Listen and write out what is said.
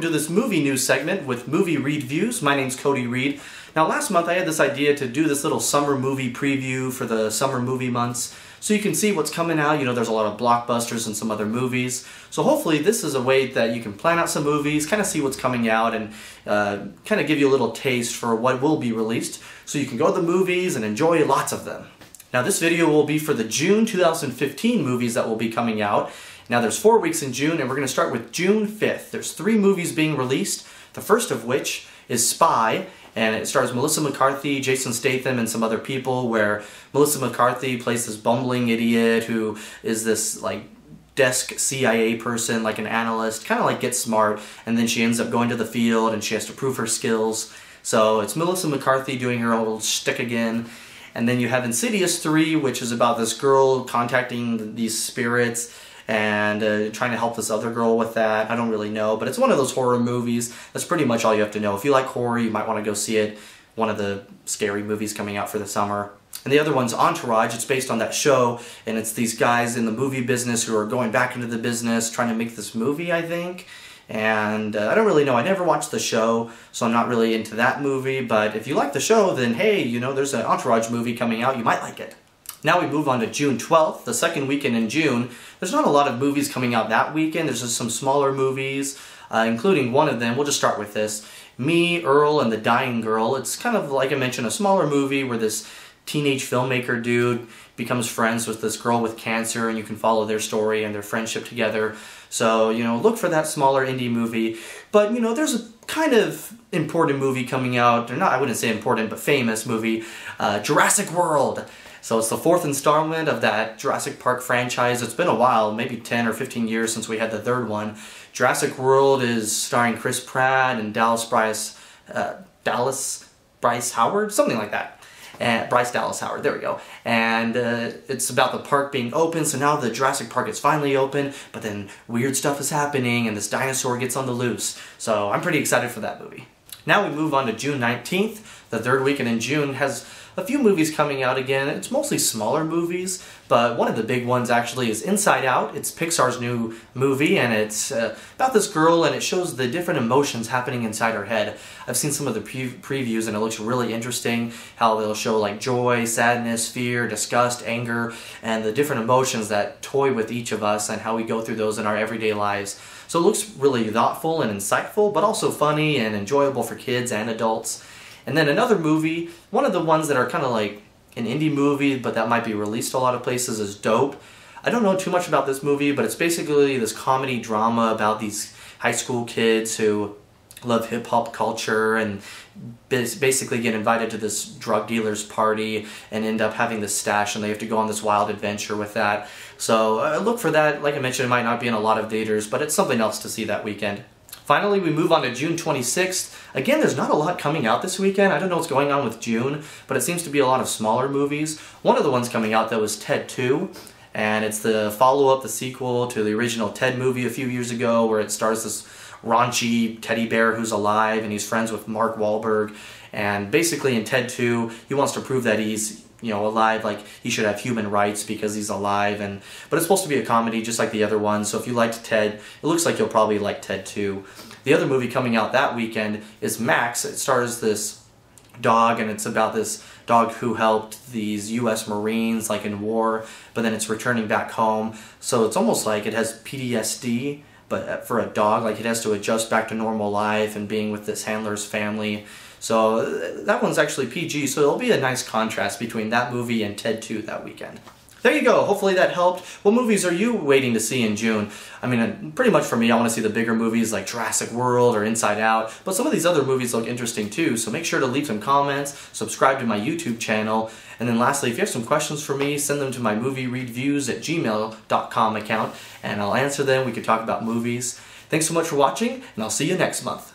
to this movie news segment with Movie Reedviews. My name's Cody Reed. Now last month I had this idea to do this little summer movie preview for the summer movie months so you can see what's coming out. You know, there's a lot of blockbusters and some other movies. So hopefully this is a way that you can plan out some movies, kind of see what's coming out and uh, kind of give you a little taste for what will be released so you can go to the movies and enjoy lots of them. Now this video will be for the June 2015 movies that will be coming out now there's four weeks in June and we're going to start with June 5th. There's three movies being released, the first of which is Spy, and it stars Melissa McCarthy, Jason Statham, and some other people where Melissa McCarthy plays this bumbling idiot who is this like desk CIA person, like an analyst, kind of like Get Smart, and then she ends up going to the field and she has to prove her skills. So it's Melissa McCarthy doing her old shtick again. And then you have Insidious 3, which is about this girl contacting these spirits and uh, trying to help this other girl with that. I don't really know, but it's one of those horror movies. That's pretty much all you have to know. If you like horror, you might want to go see it. One of the scary movies coming out for the summer. And the other one's Entourage. It's based on that show, and it's these guys in the movie business who are going back into the business, trying to make this movie, I think. And uh, I don't really know. I never watched the show, so I'm not really into that movie. But if you like the show, then hey, you know, there's an Entourage movie coming out. You might like it. Now we move on to June 12th, the second weekend in June. There's not a lot of movies coming out that weekend. There's just some smaller movies, uh, including one of them. We'll just start with this. Me, Earl, and the Dying Girl. It's kind of, like I mentioned, a smaller movie where this teenage filmmaker dude becomes friends with this girl with cancer and you can follow their story and their friendship together. So, you know, look for that smaller indie movie. But, you know, there's a kind of important movie coming out, or not, I wouldn't say important, but famous movie, uh, Jurassic World. So it's the fourth installment of that Jurassic Park franchise. It's been a while, maybe 10 or 15 years since we had the third one. Jurassic World is starring Chris Pratt and Dallas Bryce, uh, Dallas Bryce Howard, something like that. And Bryce Dallas Howard, there we go. And uh, it's about the park being open, so now the Jurassic Park is finally open, but then weird stuff is happening and this dinosaur gets on the loose. So I'm pretty excited for that movie. Now we move on to June 19th. The third weekend in June has a few movies coming out again. It's mostly smaller movies, but one of the big ones actually is Inside Out. It's Pixar's new movie, and it's uh, about this girl, and it shows the different emotions happening inside her head. I've seen some of the pre previews, and it looks really interesting how they'll show like joy, sadness, fear, disgust, anger, and the different emotions that toy with each of us and how we go through those in our everyday lives. So it looks really thoughtful and insightful, but also funny and enjoyable for kids and adults. And then another movie, one of the ones that are kind of like an indie movie, but that might be released a lot of places, is Dope. I don't know too much about this movie, but it's basically this comedy drama about these high school kids who love hip hop culture and basically get invited to this drug dealer's party and end up having this stash and they have to go on this wild adventure with that. So uh, look for that. Like I mentioned, it might not be in a lot of theaters, but it's something else to see that weekend. Finally, we move on to June 26th. Again, there's not a lot coming out this weekend. I don't know what's going on with June, but it seems to be a lot of smaller movies. One of the ones coming out, though, is Ted 2, and it's the follow-up, the sequel to the original Ted movie a few years ago, where it stars this raunchy teddy bear who's alive, and he's friends with Mark Wahlberg. And basically, in Ted 2, he wants to prove that he's you know alive like he should have human rights because he's alive and but it's supposed to be a comedy just like the other one. So if you liked ted it looks like you'll probably like ted too. The other movie coming out that weekend is max. It stars this dog and it's about this dog who helped these US Marines like in war but then it's returning back home. So it's almost like it has PTSD but for a dog like it has to adjust back to normal life and being with this handler's family so uh, that one's actually PG, so it'll be a nice contrast between that movie and Ted 2 that weekend. There you go. Hopefully that helped. What movies are you waiting to see in June? I mean, pretty much for me, I want to see the bigger movies like Jurassic World or Inside Out, but some of these other movies look interesting too, so make sure to leave some comments, subscribe to my YouTube channel, and then lastly, if you have some questions for me, send them to my moviereedviews at gmail.com account, and I'll answer them. We could talk about movies. Thanks so much for watching, and I'll see you next month.